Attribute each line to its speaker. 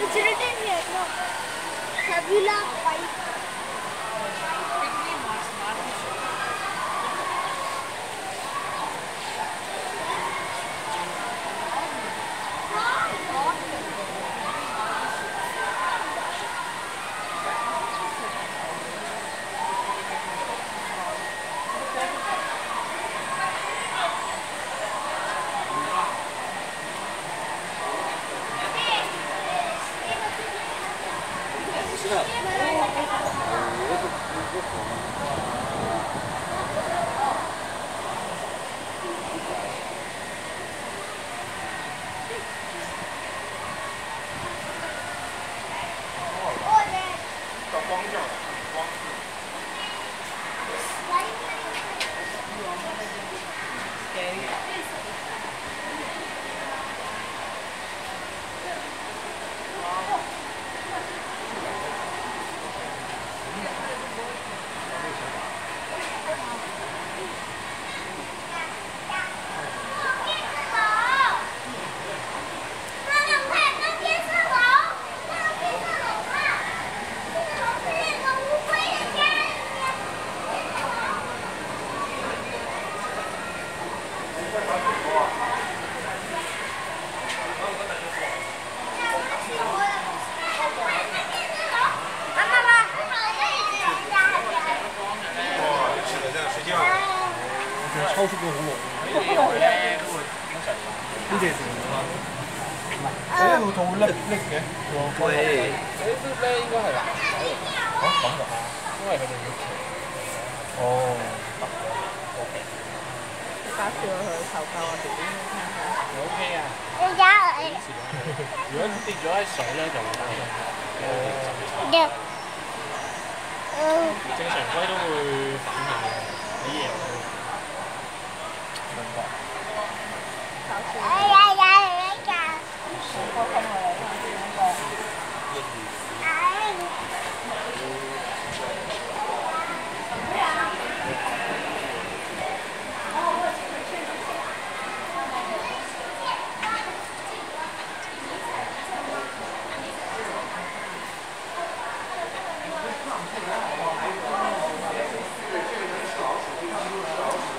Speaker 1: It's written here, no. Fabula 5. it up. 超出过我。呢只成啊？唔系，诶个套叻叻嘅，个
Speaker 2: 喂，
Speaker 3: 呢啲咧应该系男仔嚟㗎，
Speaker 1: 吓咁㗎？
Speaker 3: 因为佢哋要骑。
Speaker 1: 哦，
Speaker 4: 搞笑佢求救我哋点样听下？
Speaker 3: O K 啊，
Speaker 5: 人家
Speaker 3: 如果跌咗喺水咧就会得。
Speaker 5: 的，嗯，
Speaker 3: 正常龟都
Speaker 6: 会 Wow.